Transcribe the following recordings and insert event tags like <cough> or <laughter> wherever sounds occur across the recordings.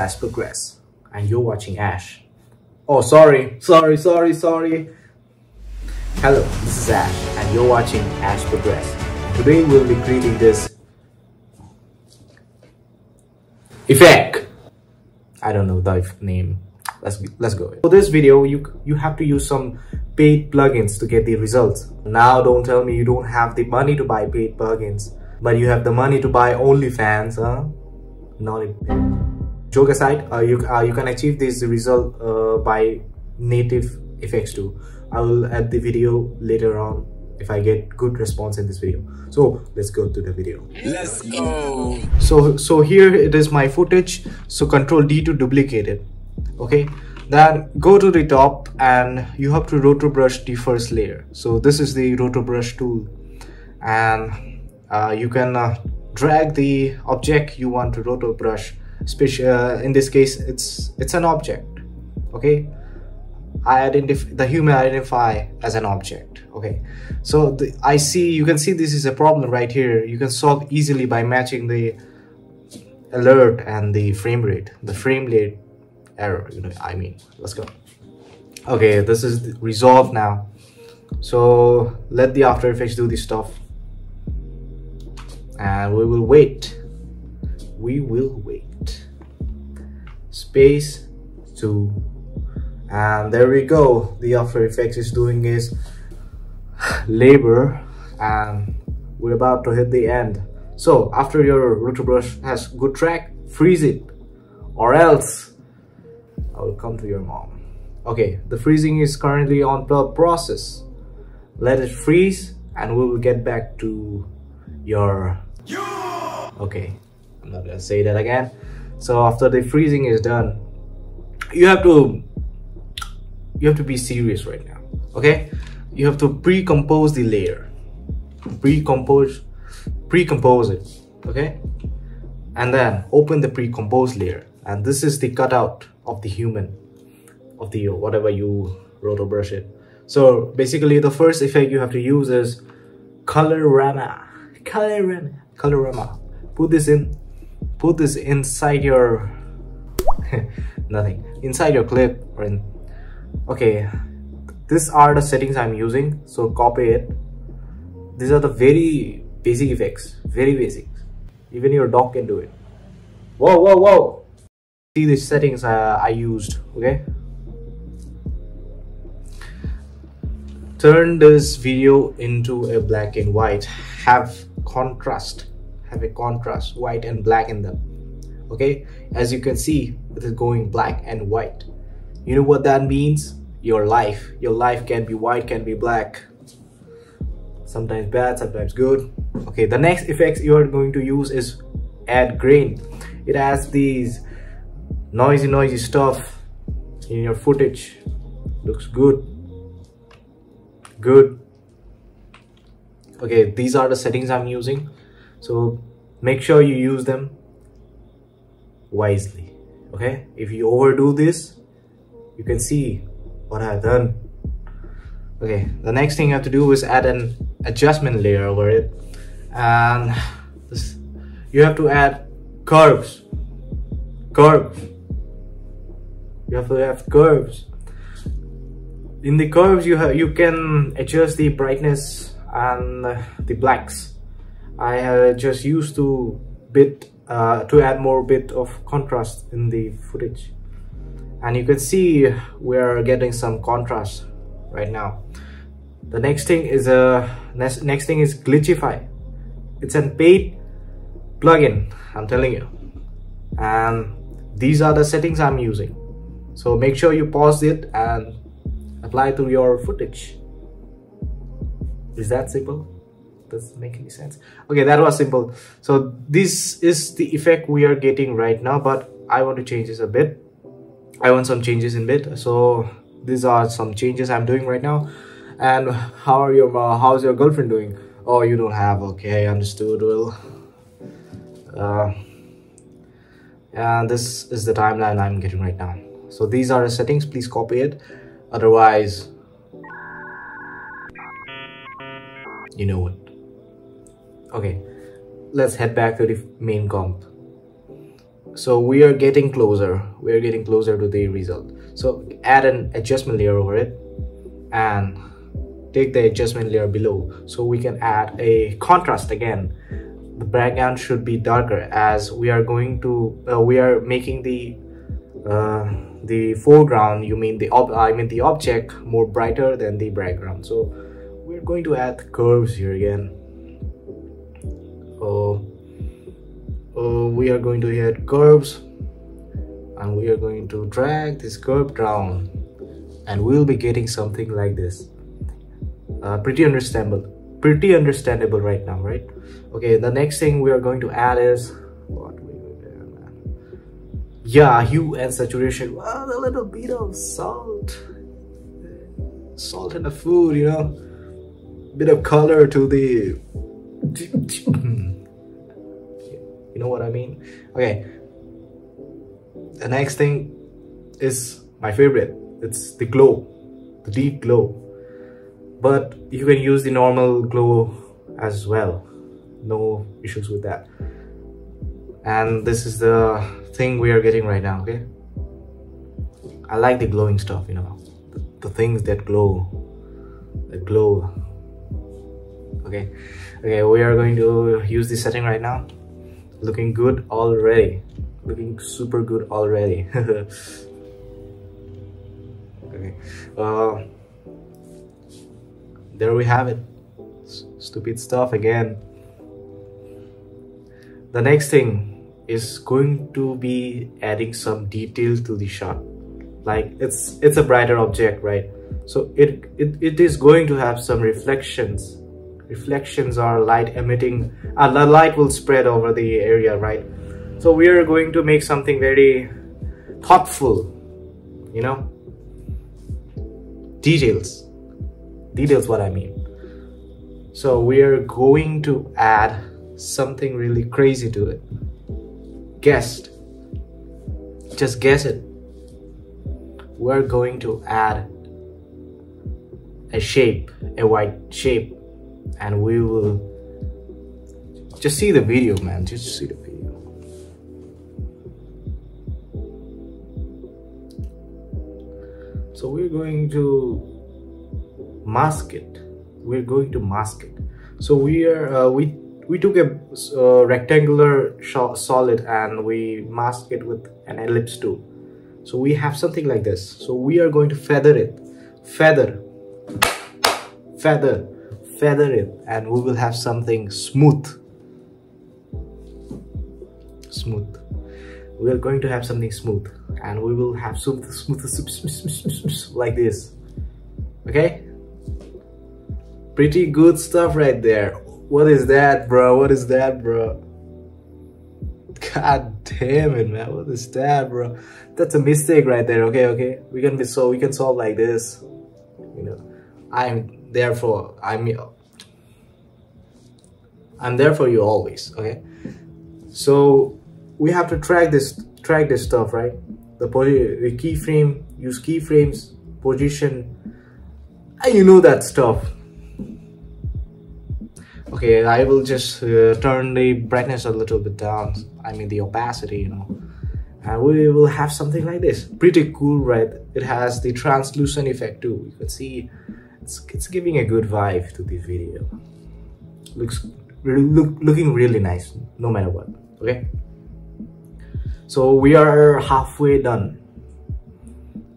Ash Progress, and you're watching Ash. Oh, sorry, sorry, sorry, sorry. Hello, this is Ash, and you're watching Ash Progress. Today we'll be creating this effect. I don't know the name. Let's let's go. For this video, you you have to use some paid plugins to get the results. Now, don't tell me you don't have the money to buy paid plugins, but you have the money to buy OnlyFans, huh? Not joke aside, uh, you uh, you can achieve this result uh, by native effects too. I will add the video later on if I get good response in this video. So let's go to the video. Let's go. So so here it is my footage. So Control D to duplicate it. Okay. Then go to the top and you have to roto brush the first layer. So this is the roto brush tool, and uh, you can uh, drag the object you want to roto brush. Uh, in this case, it's it's an object. Okay I identify the human identify as an object. Okay, so the, I see you can see this is a problem right here. You can solve easily by matching the alert and the frame rate, the frame rate error. You know, I mean, let's go. Okay, this is resolved now. So let the After Effects do this stuff, and we will wait. We will wait. Space to and there we go. The after effects is doing is labor and we're about to hit the end. So after your roto brush has good track freeze it or else i will come to your mom. Okay the freezing is currently on the process. Let it freeze and we will get back to your okay i'm not gonna say that again so after the freezing is done you have to you have to be serious right now okay? You have to pre-compose the layer. Pre-compose pre-compose it okay? And then open the pre-compose layer. And this is the cutout of the human of the whatever you roto brush it. So basically the first effect you have to use is colorama. Colorama. Colorama. Put this in put this inside your <laughs> nothing inside your clip or in okay these are the settings i'm using so copy it. These are the very basic effects very basic. Even your dog can do it. Whoa whoa whoa. See the settings uh, i used okay? Turn this video into a black and white. Have contrast have a contrast white and black in them okay as you can see it is going black and white you know what that means? Your life. Your life can be white, can be black. Sometimes bad, sometimes good. Okay, the next effects you are going to use is add grain. It has these noisy, noisy stuff in your footage. Looks good. Good. Okay, these are the settings I'm using. So make sure you use them wisely. Okay, if you overdo this, you can see what I've done. Okay the next thing you have to do is add an adjustment layer over it. And this, you have to add curves. Curves. You have to have curves. In the curves you have you can adjust the brightness and the blacks I have just used to bit uh, to add more bit of contrast in the footage. And you can see we're getting some contrast right now. The next thing is a uh, next, next thing is glitchify. It's a paid plugin i'm telling you. And these are the settings i'm using. So make sure you pause it and apply to your footage. Is that simple does make any sense? Okay that was simple. So this is the effect we are getting right now but i want to change this a bit. I want some changes in bit. So these are some changes I'm doing right now. And how are your uh, how's your girlfriend doing? Oh you don't have. Okay understood. Well uh, and this is the timeline I'm getting right now. So these are the settings. Please copy it. Otherwise you know what okay let's head back to the main comp. So we are getting closer. We are getting closer to the result. So add an adjustment layer over it and take the adjustment layer below. So we can add a contrast again. The background should be darker as we are going to uh, we are making the uh, the foreground you mean the ob I mean the object more brighter than the background. So we're going to add curves here again oh uh, we are going to add curves and we are going to drag this curve down and we'll be getting something like this. Uh, pretty understandable pretty understandable right now right? Okay the next thing we are going to add is what we yeah hue and saturation. Well, a little bit of salt. Salt in the food you know. Bit of color to the <laughs> you know what i mean? Okay. The next thing is my favorite. It's the glow. The deep glow. But you can use the normal glow as well. No issues with that. And this is the thing we are getting right now okay? I like the glowing stuff you know. The, the things that glow. That glow okay. Okay we are going to use this setting right now. Looking good already. Looking super good already. <laughs> Okay. Uh there we have it. S stupid stuff again. The next thing is going to be adding some detail to the shot. Like it's it's a brighter object right? So it, it it is going to have some reflections reflections are light emitting and the light will spread over the area right so we are going to make something very thoughtful you know details details what I mean. So we are going to add something really crazy to it. Guessed. Just guess it. We're going to add a shape, a white shape, and we will just see the video, man. Just see the video. So we're going to mask it. We're going to mask it. So we are uh, we we took a uh, rectangular solid and we masked it with an ellipse tool. So we have something like this. So we are going to feather it. Feather. Feather feather it and we will have something smooth smooth we are going to have something smooth and we will have smooth, smooth, smooth, smooth smooth like this okay Pretty good stuff right there. What is that, bro? What is that, bro? God damn it, man. What is that, bro? That's a mistake right there. Okay, okay. We can be so we can solve like this. You know, I'm there for I'm I'm there for you always. Okay. So we have to track this track this stuff, right? The the keyframe, use keyframes, position, and you know that stuff okay I will just uh, turn the brightness a little bit down I mean the opacity you know and we will have something like this pretty cool right it has the translucent effect too you can see it's, it's giving a good vibe to this video. Looks look, looking really nice no matter what okay? So we are halfway done.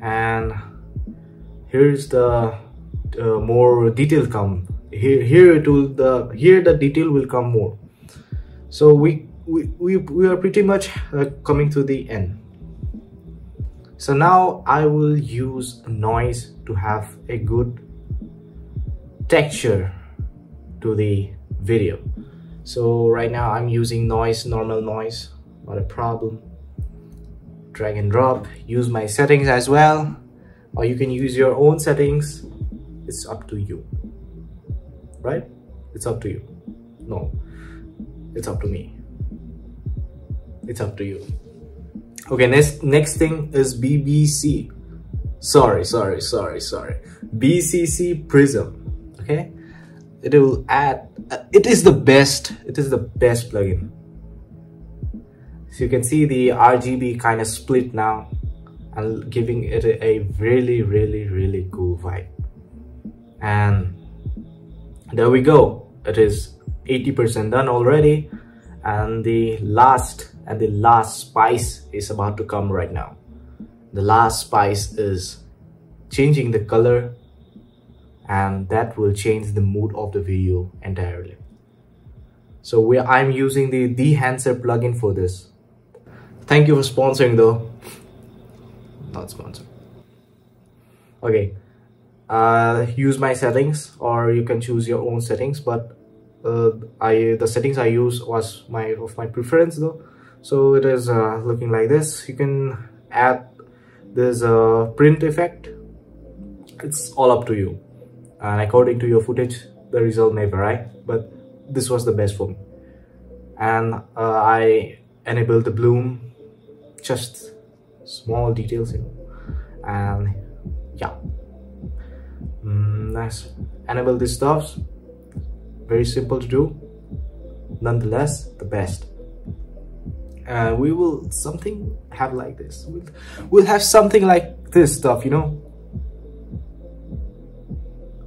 And here's the uh, more detail come. Here here will the here the detail will come more. So we we we, we are pretty much uh, coming to the end. So now i will use noise to have a good texture to the video. So right now i'm using noise normal noise not a problem. Drag and drop use my settings as well or you can use your own settings. It's up to you. Right? It's up to you. No. It's up to me. It's up to you. Okay next next thing is bbc sorry sorry sorry sorry. Bcc prism okay? It will add uh, it is the best it is the best plugin. So you can see the RGB kind of split now and giving it a really really really cool vibe. And there we go. It is 80% done already. And the last and the last spice is about to come right now. The last spice is changing the color and that will change the mood of the video entirely. So we i'm using the the Dehancer plugin for this. Thank you for sponsoring though. Not sponsored. Okay. Uh, use my settings or you can choose your own settings but uh, I the settings I use was my of my preference though. So it is uh, looking like this. You can add this uh, print effect. It's all up to you and according to your footage the result may vary but this was the best for me. And uh, I enabled the bloom just small details you know. And yeah. Mm, nice. Enable these stuffs. Very simple to do. Nonetheless the best. Uh, we will something have like this. We'll, we'll have something like this stuff you know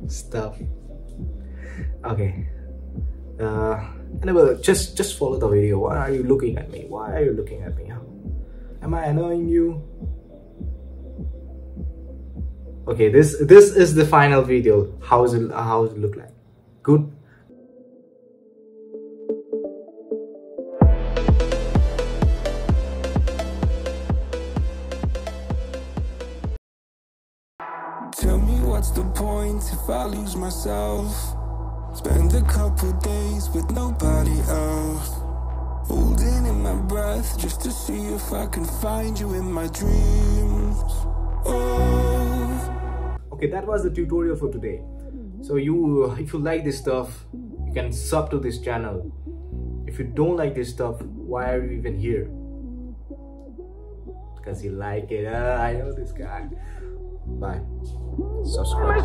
stuff. Okay. Uh anyway just just follow the video. Why are you looking at me? Why are you looking at me am i annoying you? Okay this this is the final video. How is it how's it look like? Good if I lose myself? Spend a couple days with nobody else. Holding in my breath just to see if I can find you in my dreams. Oh. okay that was the tutorial for today so you if you like this stuff you can sub to this channel if you don't like this stuff why are you even here because you like it uh, i know this guy bye. Subscribe